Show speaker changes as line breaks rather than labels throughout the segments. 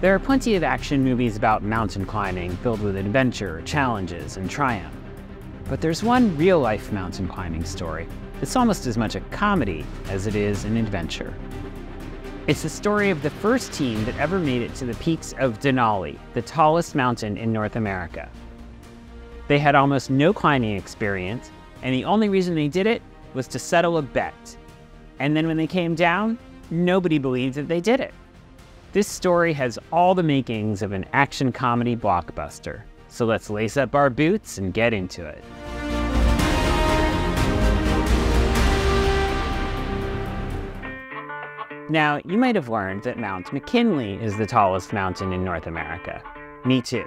There are plenty of action movies about mountain climbing filled with adventure, challenges, and triumph. But there's one real life mountain climbing story that's almost as much a comedy as it is an adventure. It's the story of the first team that ever made it to the peaks of Denali, the tallest mountain in North America. They had almost no climbing experience, and the only reason they did it was to settle a bet. And then when they came down, nobody believed that they did it. This story has all the makings of an action comedy blockbuster. So let's lace up our boots and get into it. Now, you might have learned that Mount McKinley is the tallest mountain in North America. Me too.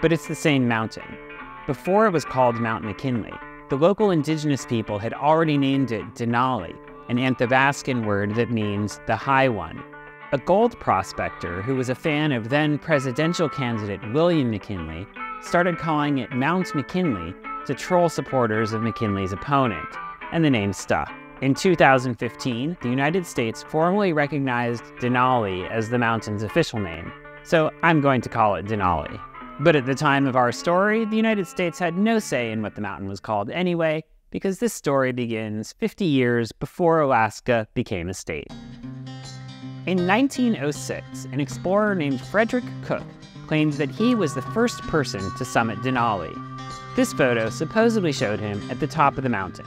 But it's the same mountain. Before it was called Mount McKinley, the local indigenous people had already named it Denali, an Athabascan word that means the high one, a gold prospector who was a fan of then presidential candidate William McKinley started calling it Mount McKinley to troll supporters of McKinley's opponent, and the name stuck. In 2015, the United States formally recognized Denali as the mountain's official name, so I'm going to call it Denali. But at the time of our story, the United States had no say in what the mountain was called anyway, because this story begins 50 years before Alaska became a state. In 1906, an explorer named Frederick Cook claimed that he was the first person to summit Denali. This photo supposedly showed him at the top of the mountain.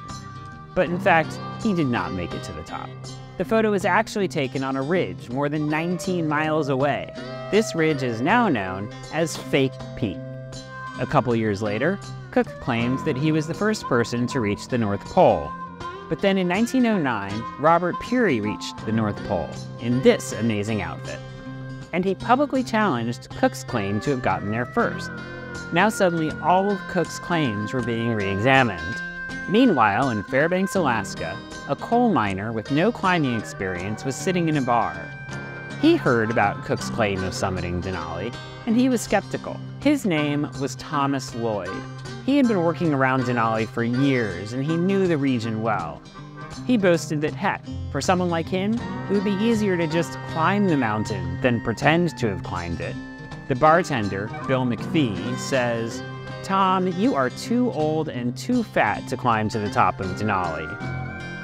But in fact, he did not make it to the top. The photo was actually taken on a ridge more than 19 miles away. This ridge is now known as Fake Peak. A couple years later, Cook claims that he was the first person to reach the North Pole, but then in 1909, Robert Peary reached the North Pole in this amazing outfit. And he publicly challenged Cook's claim to have gotten there first. Now suddenly all of Cook's claims were being re-examined. Meanwhile, in Fairbanks, Alaska, a coal miner with no climbing experience was sitting in a bar. He heard about Cook's claim of summiting Denali, and he was skeptical. His name was Thomas Lloyd, he had been working around Denali for years, and he knew the region well. He boasted that, heck, for someone like him, it would be easier to just climb the mountain than pretend to have climbed it. The bartender, Bill McPhee, says, Tom, you are too old and too fat to climb to the top of Denali.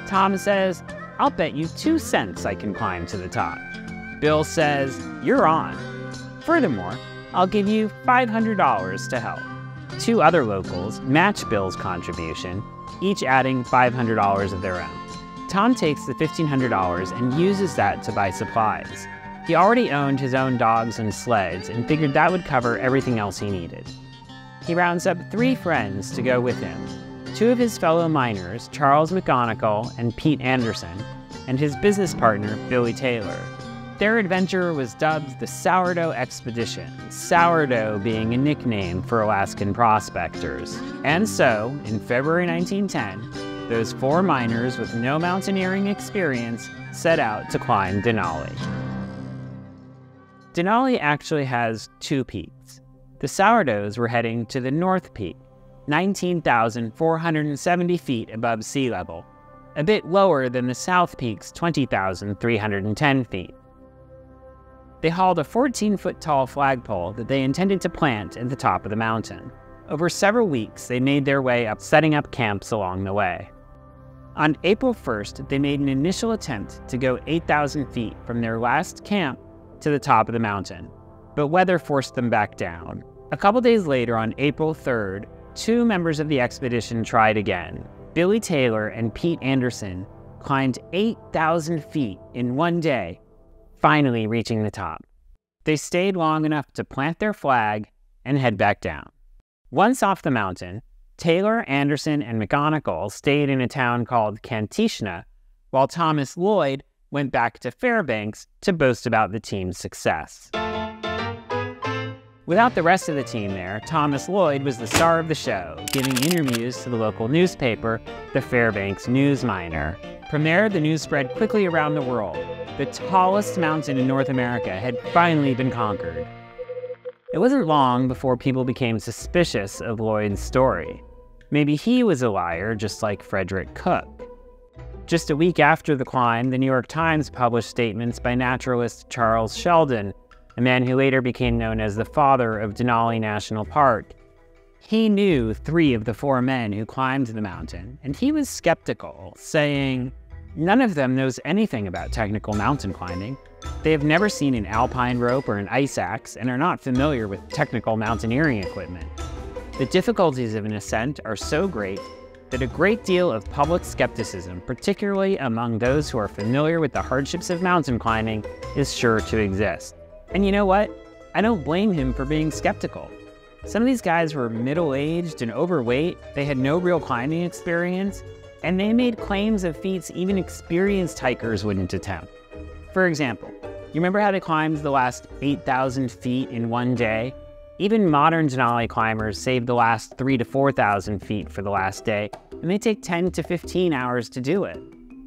Tom says, I'll bet you two cents I can climb to the top. Bill says, You're on. Furthermore, I'll give you $500 to help. Two other locals match Bill's contribution, each adding $500 of their own. Tom takes the $1,500 and uses that to buy supplies. He already owned his own dogs and sleds and figured that would cover everything else he needed. He rounds up three friends to go with him two of his fellow miners, Charles McGonagall and Pete Anderson, and his business partner, Billy Taylor. Their adventure was dubbed the Sourdough Expedition, sourdough being a nickname for Alaskan prospectors. And so, in February 1910, those four miners with no mountaineering experience set out to climb Denali. Denali actually has two peaks. The sourdoughs were heading to the North Peak, 19,470 feet above sea level, a bit lower than the South Peak's 20,310 feet they hauled a 14 foot tall flagpole that they intended to plant at the top of the mountain. Over several weeks, they made their way up, setting up camps along the way. On April 1st, they made an initial attempt to go 8,000 feet from their last camp to the top of the mountain, but weather forced them back down. A couple days later, on April 3rd, two members of the expedition tried again. Billy Taylor and Pete Anderson climbed 8,000 feet in one day finally reaching the top. They stayed long enough to plant their flag and head back down. Once off the mountain, Taylor, Anderson, and McGonagall stayed in a town called Kantishna, while Thomas Lloyd went back to Fairbanks to boast about the team's success. Without the rest of the team there, Thomas Lloyd was the star of the show, giving interviews to the local newspaper, the Fairbanks News Miner. From there, the news spread quickly around the world. The tallest mountain in North America had finally been conquered. It wasn't long before people became suspicious of Lloyd's story. Maybe he was a liar, just like Frederick Cook. Just a week after the climb, the New York Times published statements by naturalist Charles Sheldon, a man who later became known as the father of Denali National Park. He knew three of the four men who climbed the mountain, and he was skeptical, saying, None of them knows anything about technical mountain climbing. They have never seen an alpine rope or an ice axe and are not familiar with technical mountaineering equipment. The difficulties of an ascent are so great that a great deal of public skepticism, particularly among those who are familiar with the hardships of mountain climbing, is sure to exist. And you know what? I don't blame him for being skeptical. Some of these guys were middle aged and overweight, they had no real climbing experience, and they made claims of feats even experienced hikers wouldn't attempt. For example, you remember how they climbed the last 8,000 feet in one day? Even modern Denali climbers save the last 3 to 4,000 feet for the last day, and they take 10 to 15 hours to do it.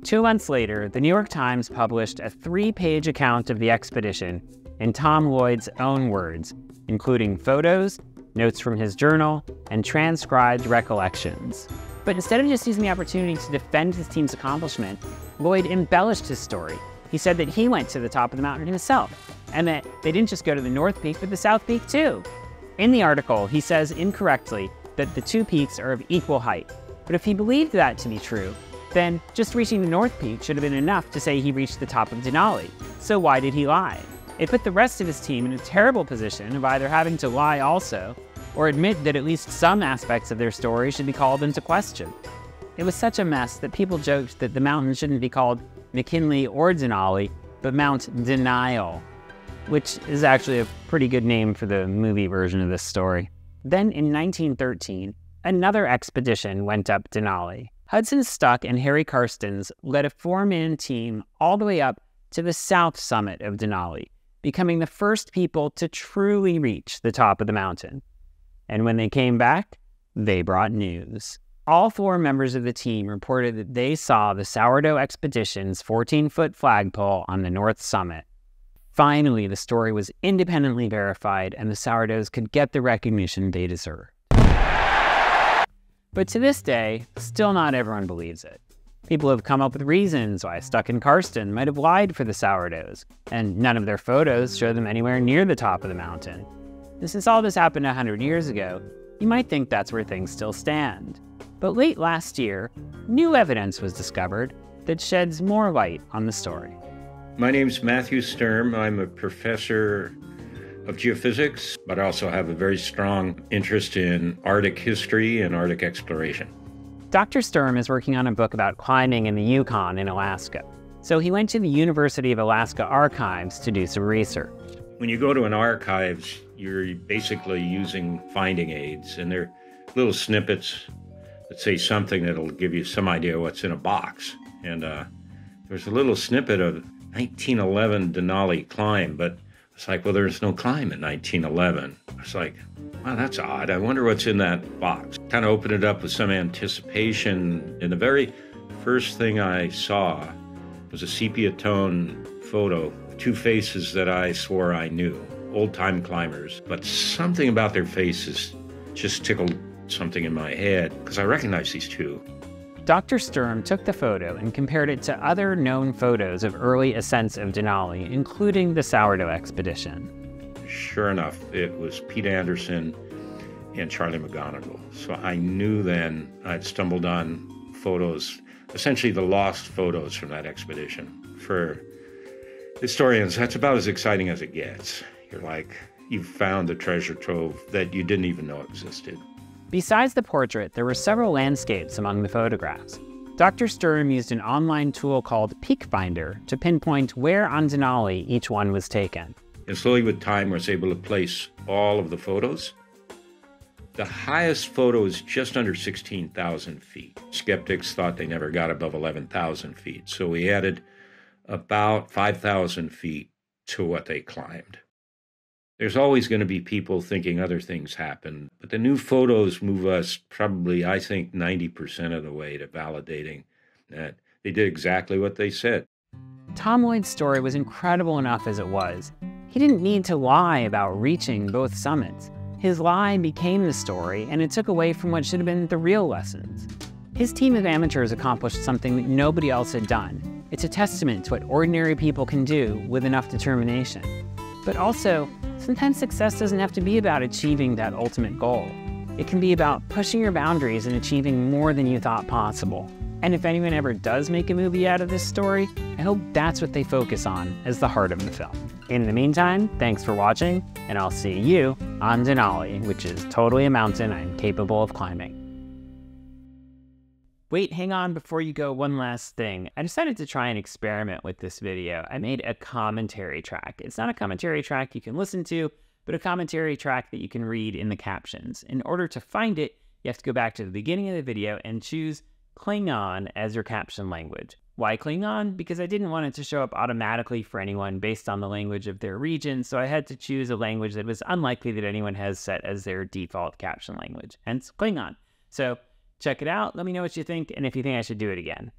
Two months later, the New York Times published a three page account of the expedition in Tom Lloyd's own words, including photos, notes from his journal, and transcribed recollections. But instead of just using the opportunity to defend his team's accomplishment, Lloyd embellished his story. He said that he went to the top of the mountain himself, and that they didn't just go to the North Peak, but the South Peak too. In the article, he says incorrectly that the two peaks are of equal height. But if he believed that to be true, then just reaching the North Peak should have been enough to say he reached the top of Denali. So why did he lie? It put the rest of his team in a terrible position of either having to lie also, or admit that at least some aspects of their story should be called into question. It was such a mess that people joked that the mountain shouldn't be called McKinley or Denali, but Mount Denial, which is actually a pretty good name for the movie version of this story. Then in 1913, another expedition went up Denali. Hudson Stuck and Harry Karstens led a four man team all the way up to the south summit of Denali, becoming the first people to truly reach the top of the mountain. And when they came back, they brought news. All four members of the team reported that they saw the Sourdough Expedition's 14 foot flagpole on the north summit. Finally, the story was independently verified and the sourdoughs could get the recognition they deserved. But to this day, still not everyone believes it. People have come up with reasons why Stuck and Karsten might have lied for the sourdoughs, and none of their photos show them anywhere near the top of the mountain. And since all this happened 100 years ago, you might think that's where things still stand. But late last year, new evidence was discovered that sheds more light on the story.
My name's Matthew Sturm. I'm a professor of geophysics, but I also have a very strong interest in Arctic history and Arctic exploration.
Dr. Sturm is working on a book about climbing in the Yukon in Alaska. So he went to the University of Alaska Archives to do some research.
When you go to an archives, you're basically using finding aids, and they're little snippets that say something that'll give you some idea what's in a box. And uh, there's a little snippet of 1911 Denali climb, but it's like, well, there's no climb in 1911. It's like, wow, that's odd. I wonder what's in that box. Kind of opened it up with some anticipation. And the very first thing I saw was a sepia tone photo, two faces that I swore I knew, old time climbers. But something about their faces just tickled something in my head because I recognized these two.
Dr. Sturm took the photo and compared it to other known photos of early ascents of Denali, including the Sourdough expedition.
Sure enough, it was Pete Anderson and Charlie McGonagall. So I knew then I'd stumbled on photos, essentially the lost photos from that expedition. For historians, that's about as exciting as it gets. You're like, you found a treasure trove that you didn't even know existed.
Besides the portrait, there were several landscapes among the photographs. Dr. Sturm used an online tool called Peak Finder to pinpoint where on Denali each one was taken.
And slowly with time, I was able to place all of the photos. The highest photo is just under 16,000 feet. Skeptics thought they never got above 11,000 feet. So we added about 5,000 feet to what they climbed. There's always going to be people thinking other things happen, but the new photos move us probably, I think, 90% of the way to validating that they did exactly what they said.
Tom Lloyd's story was incredible enough as it was. He didn't need to lie about reaching both summits. His lie became the story, and it took away from what should have been the real lessons. His team of amateurs accomplished something that nobody else had done. It's a testament to what ordinary people can do with enough determination. But also, sometimes success doesn't have to be about achieving that ultimate goal. It can be about pushing your boundaries and achieving more than you thought possible. And if anyone ever does make a movie out of this story, I hope that's what they focus on as the heart of the film. In the meantime, thanks for watching, and I'll see you on Denali, which is totally a mountain I'm capable of climbing. Wait, hang on before you go, one last thing. I decided to try and experiment with this video. I made a commentary track. It's not a commentary track you can listen to, but a commentary track that you can read in the captions. In order to find it, you have to go back to the beginning of the video and choose Klingon as your caption language. Why Klingon? Because I didn't want it to show up automatically for anyone based on the language of their region, so I had to choose a language that was unlikely that anyone has set as their default caption language, hence Klingon. So check it out, let me know what you think, and if you think I should do it again.